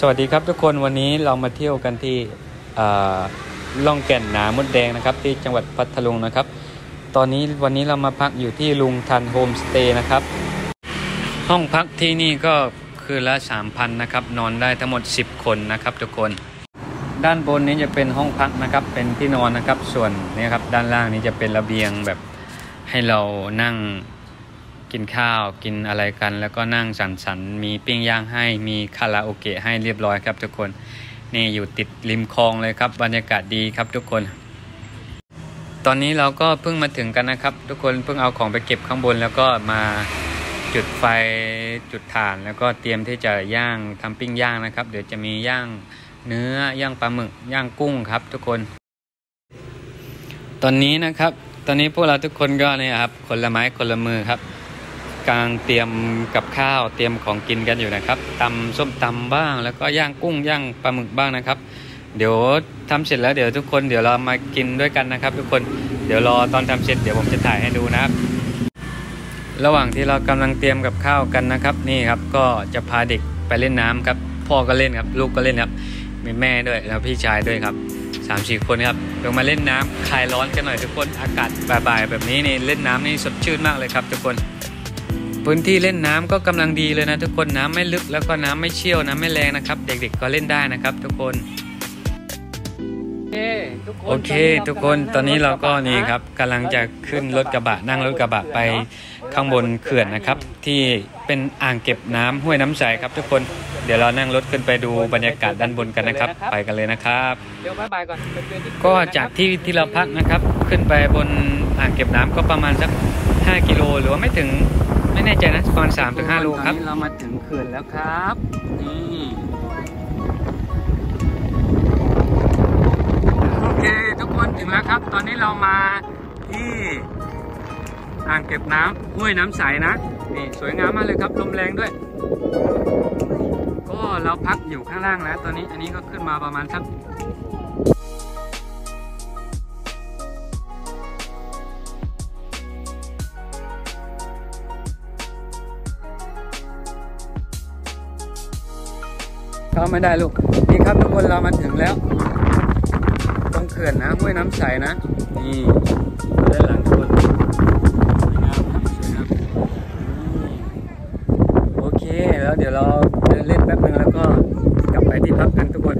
สวัสดีครับทุกคนวันนี้เรามาเที่ยวกันที่ล่องแก่นหนามดแดงนะครับ ที่จังหวัดพัทลุงนะครับ ตอนนี้วันนี้เรามาพักอยู่ที่ลุงทันโฮมสเตย์นะครับ ห้องพักที่นี่ก็คืนละ3,000นะครับ นอนได้ทั้งหมด 10 คนนะครับ ทุกคน ด้านบนนี้จะเป็นห้องพักนะครับ เป็นที่นอนนะครับ ส่วนนี้ครับด้านล่างนี้จะเป็นระเบียงแบบให้เรานั่ง กินข้าวกินอะไรกัน แล้วก็นั่งสันสันมีปิ้งย่างให้มีคาราโอเกะให้เรียบร้อยครับทุกคนนี่อยู่ติดริมคลองเลยครับ บรรยากาศดีครับทุกคน ตอนนี้เราก็เพิ่งมาถึงกันนะครับ ทุกคนเพิ่งเอาของไปเก็บข้างบนแล้วก็มาจุดไฟจุดถ่านแล้วก็เตรียมที่จะย่างทำปิ้งย่างนะครับ เดี๋ยวจะมีย่างเนื้อย่างปลาหมึกย่างกุ้งครับ ทุกคน ตอนนี้นะครับ ตอนนี้พวกเราทุกคนก็เนี่ยครับคนละไม้คนละมือครับ กำลังเตรียมกับข้าวเตรียมของกินกันอยู่นะครับตำส้มตำบ้าง แล้วก็ย่างกุ้งย่างปลาหมึกบ้างนะครับ เดี๋ยวทำเสร็จแล้วเดี๋ยวทุกคนเดี๋ยวเรามากินด้วยกันนะครับ ทุกคนเดี๋ยวรอตอนทำเสร็จเดี๋ยวผมจะถ่ายให้ดูนะครับ ระหว่างที่เรากำลังเตรียมกับข้าวกันนะครับ นี่ครับก็จะพาเด็กไปเล่นน้ำครับพ่อก็เล่นครับลูกก็เล่นครับมีแม่ด้วยแล้วพี่ชายด้วยครับสามสี่คนครับลงมาเล่นน้ำคลายร้อนกันหน่อยทุกคนอากาศบ่ายๆแบบนี้นี่เล่นน้ำนี่สดชื่นมากเลยครับ ทุกคน พื้นที่เล่นน้ำก็กำลังดีเลยนะ ทุกคนน้ำไม่ลึกแล้วก็น้ำไม่เชี่ยวน้ำไม่แรงนะครับ เด็กๆก็เล่นได้นะครับ ทุกคนโอเค ทุกคนตอนนี้เราก็นี่ครับกำลังจะขึ้นรถกระบะนั่งรถกระบะไปข้างบนเขื่อนนะครับ ที่เป็นอ่างเก็บน้ำห้วยน้ำใสครับ ทุกคนเดี๋ยวเรานั่งรถขึ้นไปดูบรรยากาศด้านบนกันนะครับ ไปกันเลยนะครับเดี๋ยวบายก่อนก็จากที่ที่เราพักนะครับ ขึ้นไปบนอ่างเก็บน้ำก็ประมาณสัก 5 กิโลหรือว่าไม่ถึง ไม่แน่ใจนะประมาณ3ถึง5โลครับเรามาถึงเขื่อนแล้วครับนี่โอเคทุกคนถึงแล้วครับ ตอนนี้เรามาที่อ่างเก็บน้ำห้วยน้ำใสนะนี่สวยงามมากเลยครับลมแรงด้วย ก็เราพักอยู่ข้างล่างแล้วตอนนี้อันนี้ก็ขึ้นมาประมาณสัก เข้าไม่ได้ลูกนี่ครับทุกคนเรามาถึงแล้วตรงเขื่อนนะห้วยน้ำใสนะนี่ด้านหลังทุกคนสวยงามครับสวยงามโอเคแล้วเดี๋ยวเราเดินเล่นแป๊บนึงแล้วก็กลับไปที่พักกันทุกคน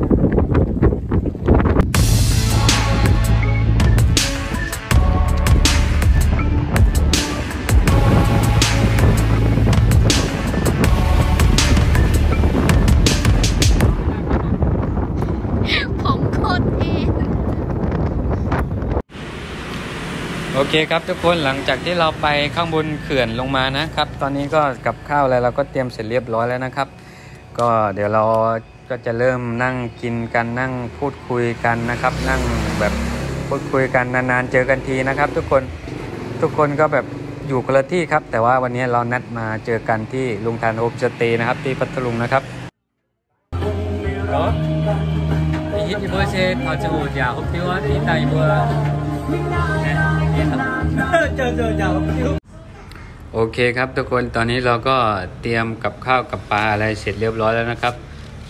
โอเคครับทุกคนหลังจากที่เราไปข้างบนเขื่อนลงมานะครับ ตอนนี้ก็กับข้าวอะไรเราก็เตรียมเสร็จเรียบร้อยแล้วนะครับ ก็เดี๋ยวเราก็จะเริ่มนั่งกินกันนั่งพูดคุยกันนะครับ นั่งแบบพูดคุยกันนานๆเจอกันทีนะครับ ทุกคนทุกคนก็แบบอยู่คนละที่ครับ แต่ว่าวันนี้เรานัดมาเจอกันที่ลุงทานโฮมสเตีนะครับที่ปัทลุงนะครับอ๋อพี่ฮิปปี้เบอรถ一一波些跑着我家，后边我地带一波。 โอเคครับทุกคนตอนนี้เราก็เตรียมกับข้าวกับปลาอะไรเสร็จเรียบร้อยแล้วนะครับ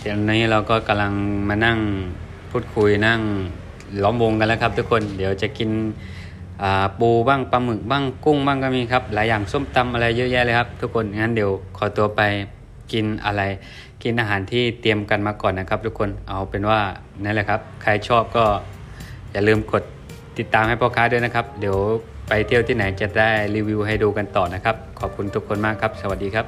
ตอนนี้เราก็กำลังมานั่งพูดคุยนั่งล้อมวงกันแล้วครับ ทุกคนเดี๋ยวจะกินปูบ้างปลาหมึกบ้างกุ้งบ้างก็มีครับ หลายอย่างส้มตำอะไรเยอะแยะเลยครับ ทุกคนงั้นเดี๋ยวขอตัวไปกินอะไร กินอาหารที่เตรียมกันมาก่อนนะครับ ทุกคนเอาเป็นว่านั่นแหละครับ ใครชอบก็อย่าลืมกด ติดตามให้พ่อค้าด้วยนะครับ เดี๋ยวไปเที่ยวที่ไหนจะได้รีวิวให้ดูกันต่อนะครับ ขอบคุณทุกคนมากครับ สวัสดีครับ